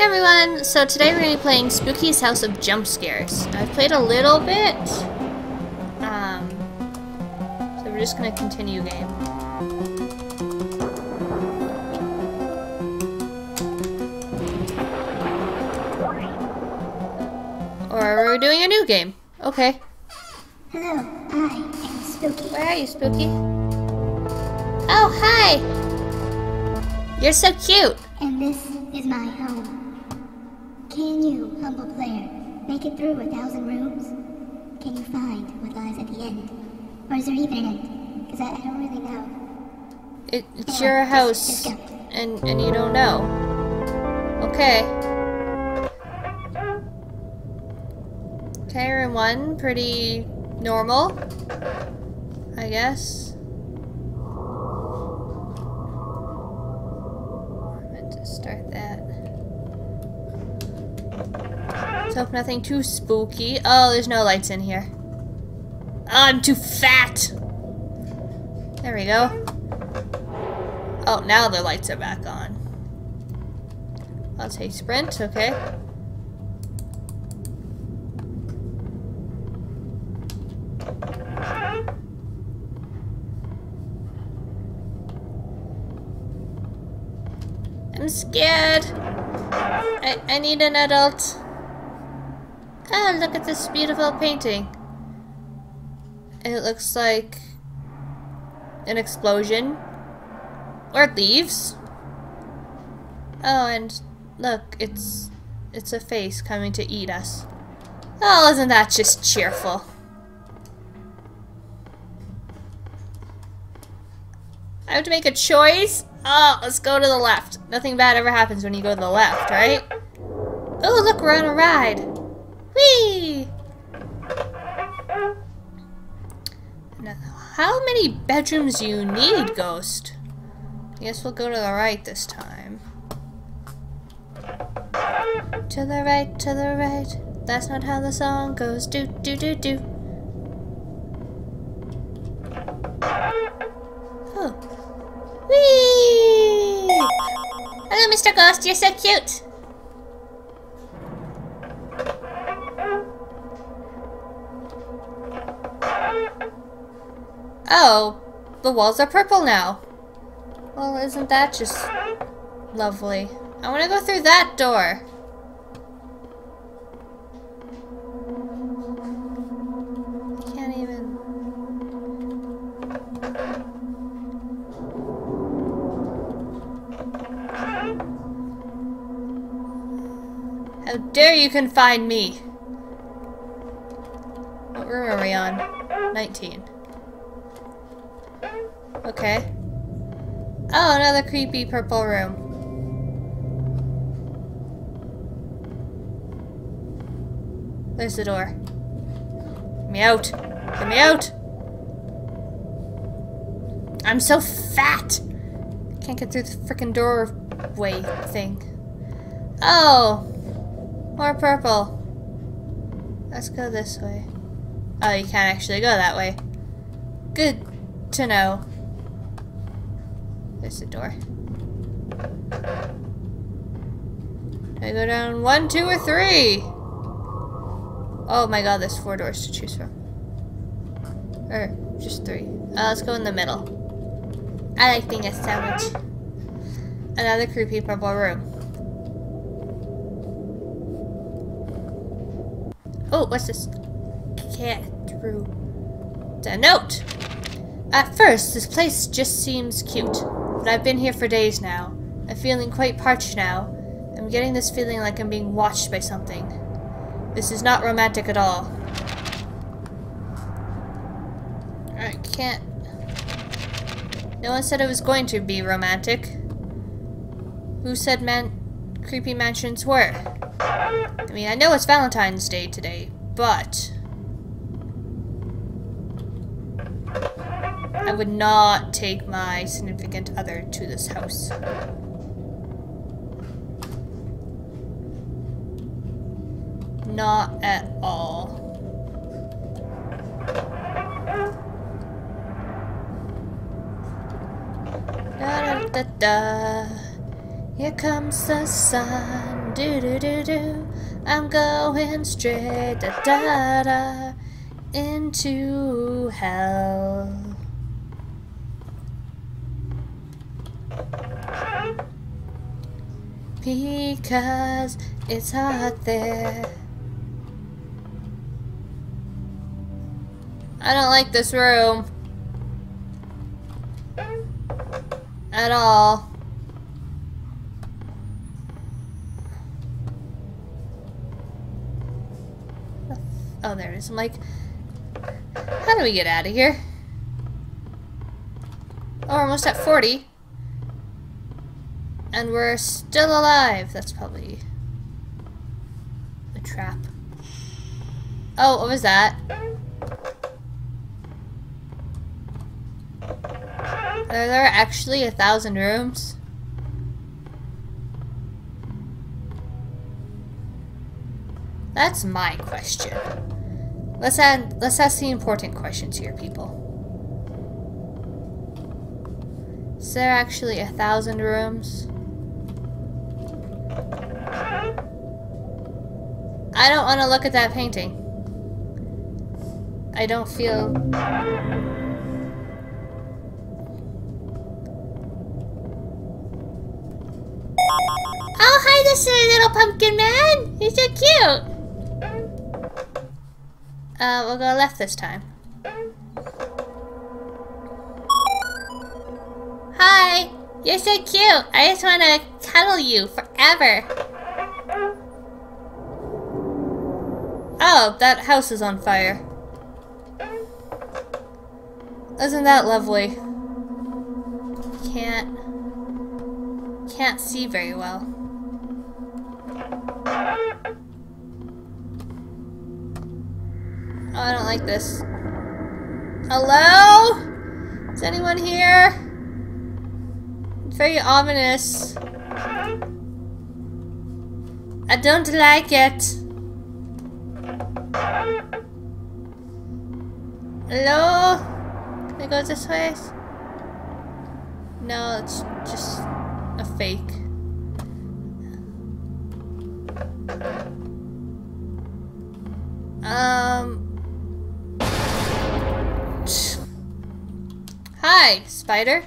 Hey everyone! So today we're going to be playing Spooky's House of Jump Scares. I've played a little bit. Um, so we're just going to continue game. Or are we're doing a new game. Okay. Hello, I am Spooky. Where are you, Spooky? Oh, hi! You're so cute! And this is my home. Can you, humble player, make it through a thousand rooms? Can you find what lies at the end? Or is there even an end? Because I, I don't really know. It, it's Anyway, your house, just go. and and you don't know. Okay. Okay, room one, pretty normal, I guess. Let's hope nothing too spooky. Oh, there's no lights in here. Oh, I'm too fat. There we go. Oh, now the lights are back on. I'll take sprint, okay. I'm scared. I, I need an adult. Ah, look at this beautiful painting. It looks like an explosion. Or leaves. Oh, and look, it's it's a face coming to eat us. Oh, isn't that just cheerful? I have to make a choice? Oh, let's go to the left. Nothing bad ever happens when you go to the left, right? Oh, look, we're on a ride. Whee! Now, how many bedrooms do you need, Ghost? I guess we'll go to the right this time. To the right, to the right. That's not how the song goes. Do, do, do, do. Ghost. You're so cute. Oh, the walls are purple now. Well, isn't that just lovely? I want to go through that door. How dare you confine me? What room are we on? 19. Okay. Oh, another creepy purple room. There's the door. Get me out. Get me out. I'm so fat. Can't get through the freaking doorway thing. Oh, more purple. Let's go this way. Oh, you can't actually go that way. Good to know. There's the door. Do I go down one, two, or three? Oh my god, there's four doors to choose from. Or just three. Uh, let's go in the middle. I like being a sandwich. Another creepy purple room. Oh, what's this? Cat through the note. At first, this place just seems cute, but I've been here for days now. I'm feeling quite parched now. I'm getting this feeling like I'm being watched by something. This is not romantic at all. I can't. No one said it was going to be romantic. Who said man creepy mansions were? I mean, I know it's Valentine's Day today, but I would not take my significant other to this house. Not at all. da da. Here comes the sun. Do do do do. I'm going straight da da da into hell. Because it's hot there. I don't like this room. At all. Oh, there it is. I'm like, how do we get out of here? Oh, we're almost at 40. And we're still alive. That's probably a trap. Oh, what was that? Are there actually a thousand rooms? That's my question. Let's add, let's ask the important questions here, people. Is there actually a thousand rooms? I don't want to look at that painting. I don't feel... Oh, hi, this is little pumpkin man. He's so cute. Uh, we'll go left this time. Hi, you're so cute. I just want to cuddle you forever. Oh, that house is on fire. Isn't that lovely? Can't... Can't see very well. Oh, I don't like this. Hello? Is anyone here? It's very ominous. I don't like it. Hello? Can I go this way? No, it's just a fake. Um. Spider.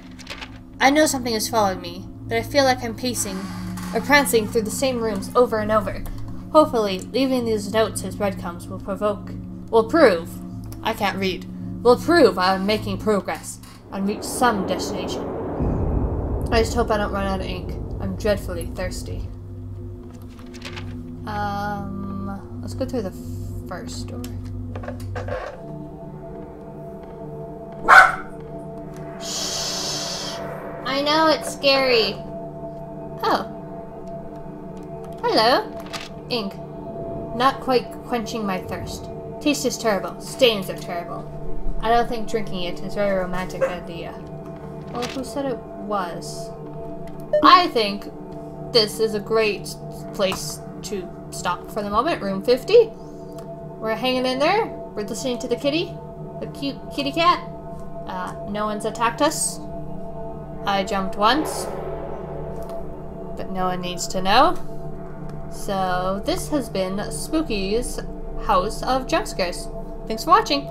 I know something is following me, but I feel like I'm pacing or prancing through the same rooms over and over. Hopefully, leaving these notes as breadcrumbs will provoke, will prove, I can't read, will prove I am making progress and reach some destination. I just hope I don't run out of ink. I'm dreadfully thirsty. Um, let's go through the first door. I know it's scary. Oh. Hello. Ink. Not quite quenching my thirst. Taste is terrible. Stains are terrible. I don't think drinking it is a very romantic idea. Well, who said it was? I think this is a great place to stop for the moment. Room 50. We're hanging in there. We're listening to the kitty. The cute kitty cat. Uh, no one's attacked us. I jumped once. But no one needs to know. So, this has been Spooky's House of Jump Scares. Thanks for watching.